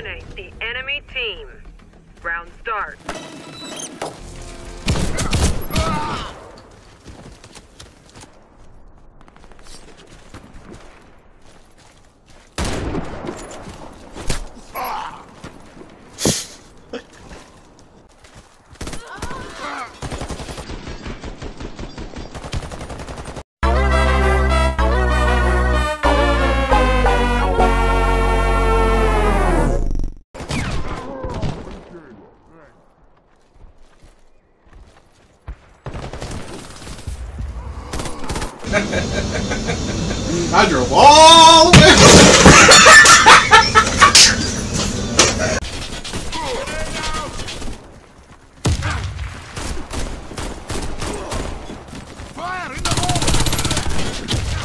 Eliminate the enemy team. Round start. I drove all the way. Fire in the hole!